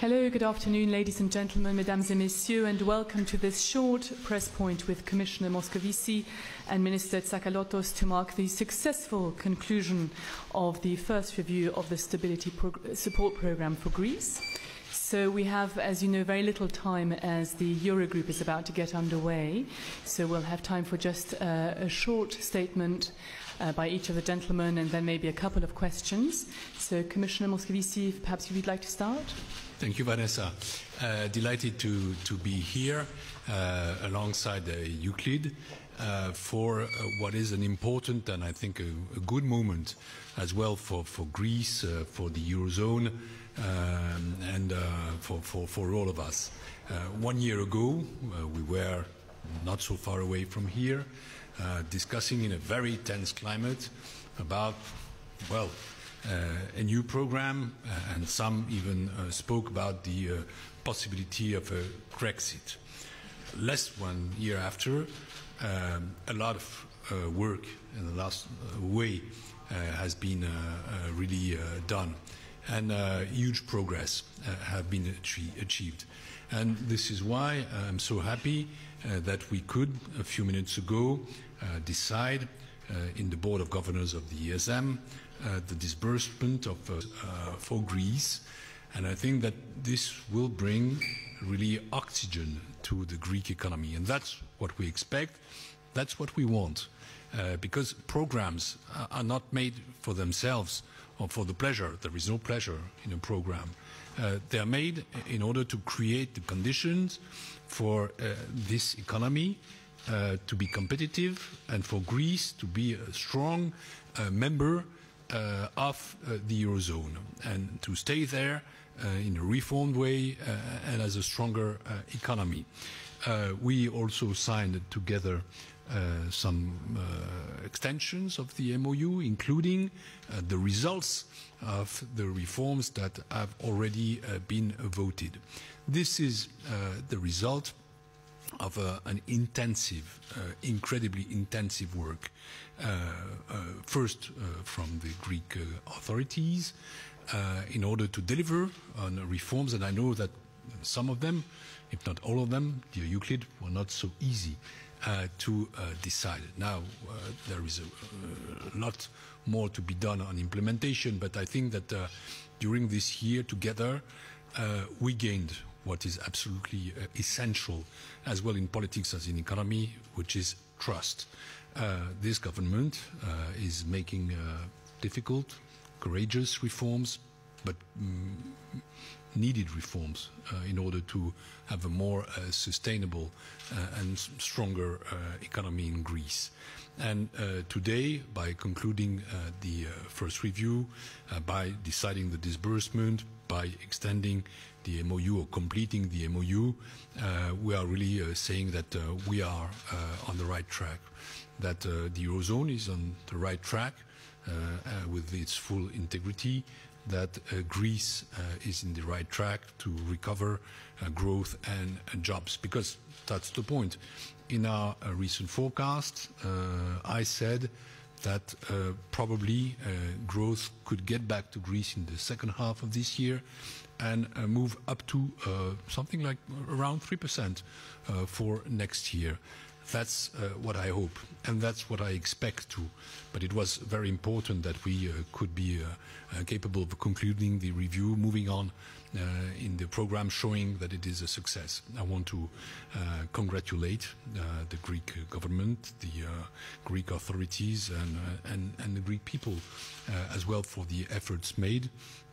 Hello, good afternoon, ladies and gentlemen, mesdames et messieurs, and welcome to this short press point with Commissioner Moscovici and Minister Tsakalotos to mark the successful conclusion of the first review of the Stability Support Programme for Greece. So we have, as you know, very little time as the Eurogroup is about to get underway. So we'll have time for just uh, a short statement uh, by each of the gentlemen and then maybe a couple of questions. So Commissioner Moscovici, perhaps you would like to start? Thank you, Vanessa. Uh, delighted to, to be here uh, alongside uh, Euclid uh, for uh, what is an important and I think a, a good moment as well for, for Greece, uh, for the Eurozone, um, and for, for, for all of us. one year ago, we were not so far away from here, discussing in a very tense climate about, well, uh, a new program, uh, and some even uh, spoke about the possibility of a Grexit. Less one year after, um, a lot of work in the last way has been really done and uh, huge progress uh, have been achieved. And this is why I'm so happy uh, that we could, a few minutes ago, decide in the Board of Governors of the ESM uh, the disbursement of, uh, uh, for Greece. And I think that this will bring really oxygen to the Greek economy. And that's what we expect. That's what we want. Uh, because programs are not made for themselves or for the pleasure. There is no pleasure in a program. Uh, they are made in order to create the conditions for uh, this economy to be competitive and for Greece to be a strong member uh, of uh, the Eurozone and to stay there uh, in a reformed way and as a stronger economy. we also signed together uh, some uh, extensions of the MOU, including uh, the results of the reforms that have already been voted. This is the result of uh, an intensive, uh, incredibly intensive work, uh, uh first uh, from the Greek uh, authorities in order to deliver on reforms. And I know that some of them, if not all of them, dear Euclid, were not so easy to decide. Now, there is a, a, lot more to be done on implementation, but I think that during this year together, we gained what is absolutely uh, essential as well in politics as in economy, which is trust. Uh, this government uh, is making uh, difficult, courageous reforms, but mm, needed reforms uh, in order to have a more uh, sustainable and stronger economy in Greece. And today, by concluding the first review, by deciding the disbursement, by extending the MOU or completing the MOU, uh, we are really uh, saying that uh, we are uh, on the right track, that uh, the Eurozone is on the right track uh, with its full integrity, that Greece is in the right track to recover growth and, jobs, because that's the point. In our recent forecast, I said that uh, probably uh, growth could get back to Greece in the second half of this year and uh, move up to uh, something like around 3% uh, for next year. That's uh, what I hope, and that's what I expect to. But it was very important that we uh, could be uh, capable of concluding the review, moving on in the program, showing that it is a success. I want to congratulate the Greek government, the Greek authorities, and, and, and, the Greek people as well for the efforts made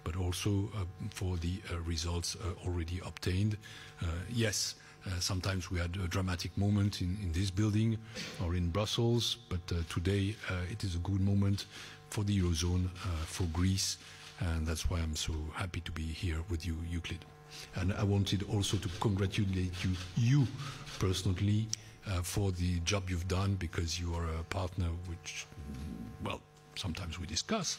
but also uh, for the uh, results uh, already obtained. yes, Uh, sometimes we had a dramatic moment in, in, this building or in Brussels, but uh, today uh, it is a good moment for the Eurozone, for Greece, and that's why I'm so happy to be here with you, Euclid. And I wanted also to congratulate you, you personally, uh, for the job you've done because you are a partner which, well, sometimes we discuss,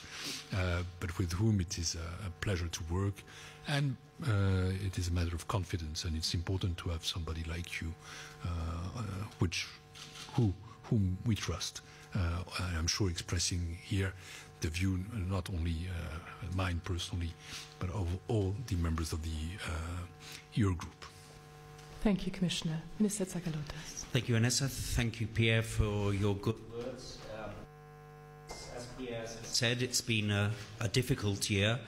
uh, but with whom it is a, a pleasure to work. And uh, it is a matter of confidence, and it's important to have somebody like you, uh, uh which, who, whom we trust. Uh, I'm sure expressing here the view not only uh, mine personally, but of all the members of the uh, Eurogroup. Thank you, Commissioner. Minister Tsakalotos. Thank you, Anessa. Thank you, Pierre, for your good words. Said, it's been a, a difficult year,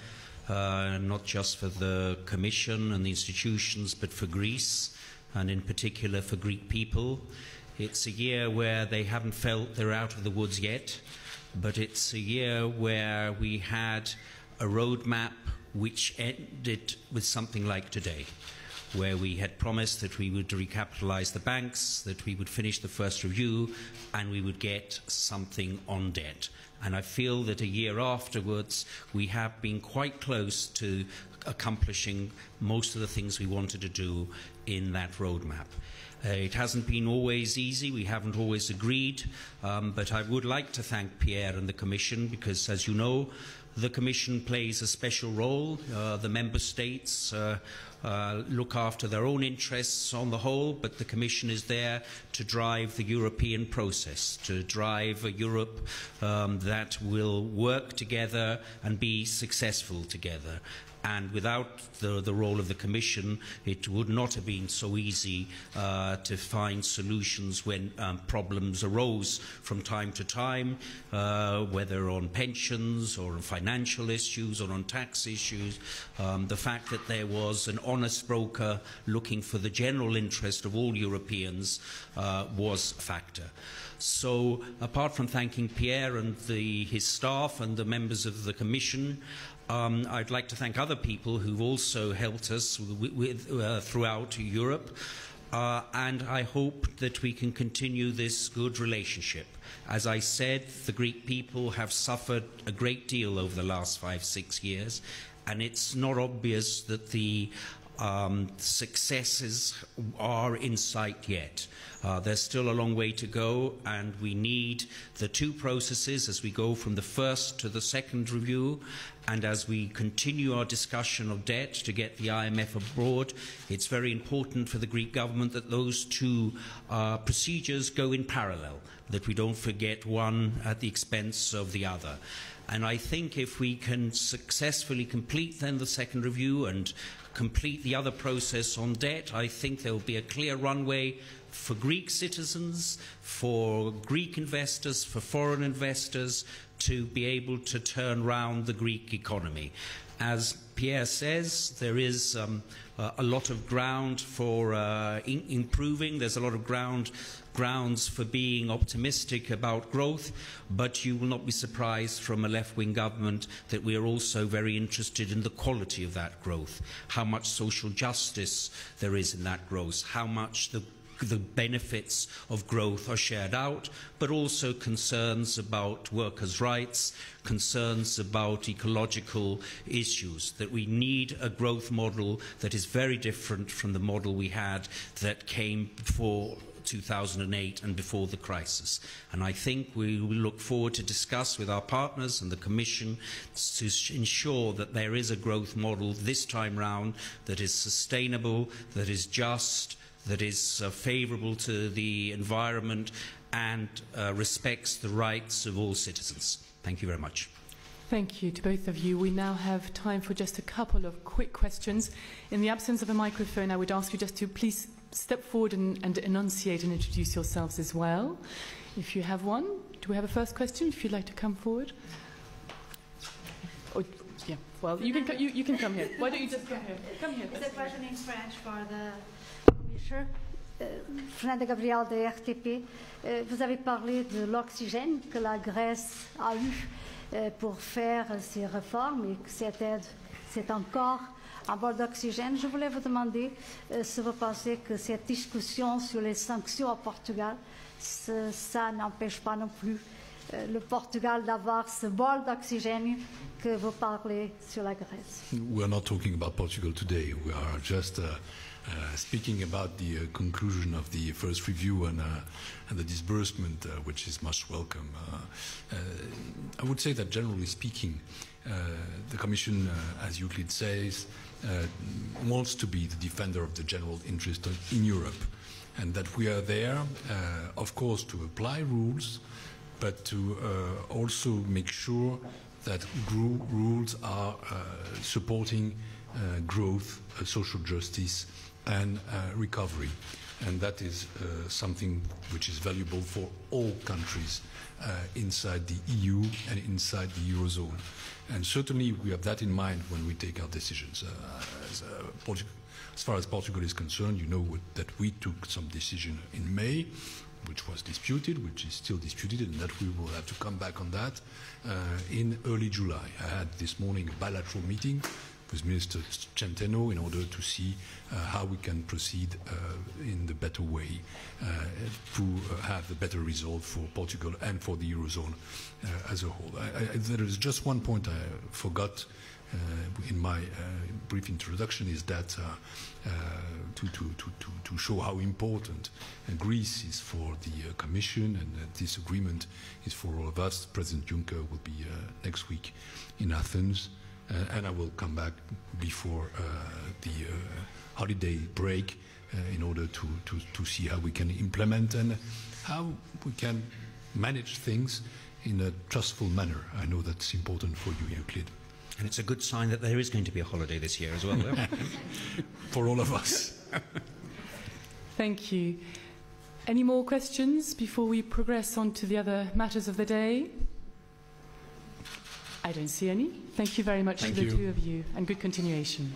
uh, not just for the Commission and the institutions, but for Greece, and in particular for Greek people. It's a year where they haven't felt they're out of the woods yet, but it's a year where we had a roadmap which ended with something like today, where we had promised that we would recapitalize the banks, that we would finish the first review, and we would get something on debt. And I feel that a year afterwards, we have been quite close to accomplishing most of the things we wanted to do in that roadmap. Uh, it hasn't been always easy. We haven't always agreed. Um, but I would like to thank Pierre and the Commission because, as you know, the Commission plays a special role. Uh, the Member States uh, uh, look after their own interests on the whole, but the Commission is there to drive the European process, to drive a Europe um, that will work together and be successful together and without the, the, role of the Commission, it would not have been so easy uh, to find solutions when um, problems arose from time to time, uh, whether on pensions or on financial issues or on tax issues. Um, the fact that there was an honest broker looking for the general interest of all Europeans uh, was a factor. So, apart from thanking Pierre and the, his staff and the members of the Commission, um, I'd like to thank other people who've also helped us with, with, uh, throughout Europe. Uh, and I hope that we can continue this good relationship. As I said, the Greek people have suffered a great deal over the last five, six years, and it's not obvious that the um, successes are in sight yet. Uh, there's still a long way to go, and we need the two processes as we go from the first to the second review, and as we continue our discussion of debt to get the IMF abroad. It's very important for the Greek government that those two uh, procedures go in parallel, that we don't forget one at the expense of the other. And I think if we can successfully complete then the second review and complete the other process on debt, I think there will be a clear runway for Greek citizens, for Greek investors, for foreign investors to be able to turn round the Greek economy. As Pierre says, there is um, a lot of ground for uh, in improving. There's a lot of ground grounds for being optimistic about growth, but you will not be surprised from a left-wing government that we are also very interested in the quality of that growth, how much social justice there is in that growth, how much the the benefits of growth are shared out, but also concerns about workers' rights, concerns about ecological issues, that we need a growth model that is very different from the model we had that came before 2008 and before the crisis. And I think we will look forward to discuss with our partners and the Commission to ensure that there is a growth model this time round that is sustainable, that is just, that is uh, favourable to the environment and uh, respects the rights of all citizens. Thank you very much. Thank you to both of you. We now have time for just a couple of quick questions. In the absence of a microphone, I would ask you just to please step forward and, and enunciate and introduce yourselves as well. If you have one, do we have a first question? If you'd like to come forward. Oh, yeah, well, you can, you, you can come here. Why don't you just come here? Come here. Is the question in French for the Euh, Fernanda Gabriel de RTP, euh, vous avez parlé de l'oxygène que la Grèce a eu euh, pour faire ses réformes et que cette aide, c'est encore un bord d'oxygène. Je voulais vous demander si vous pensez que cette discussion sur les sanctions au Portugal, ça n'empêche pas non plus le Portugal d'avoir ce bol d'oxygène que vous parlez sur la Grèce. We are not talking about Portugal today. We are just uh, Uh, speaking about the uh, conclusion of the first review and, uh, and the disbursement, uh, which is much welcome, uh, I would say that generally speaking, the Commission, as Euclid says, wants to be the defender of the general interest in Europe, and that we are there, of course, to apply rules but to uh, also make sure that rules are uh, supporting uh, growth, social justice, and recovery. And that is something which is valuable for all countries inside the EU and inside the Eurozone. And certainly we have that in mind when we take our decisions. As, as far as Portugal is concerned, you know that we took some decision in May, which was disputed, which is still disputed, and that we will have to come back on that uh, in early July. I had this morning a bilateral meeting with Minister Centeno in order to see uh, how we can proceed uh, in the better way uh, to uh, have the better result for Portugal and for the Eurozone uh, as a whole. I, I, there is just one point I forgot in my uh, brief introduction is that uh, uh, to, to, to, to, show how important uh, Greece is for the uh, Commission and uh, this agreement is for all of us. President Juncker will be uh, next week in Athens uh, and I will come back before uh, the uh, holiday break uh, in order to, to, to see how we can implement and how we can manage things in a trustful manner. I know that's important for you, Euclid. And it's a good sign that there is going to be a holiday this year as well. for all of us. Thank you. Any more questions before we progress on to the other matters of the day? I don't see any. Thank you very much Thank to the you. two of you and good continuation.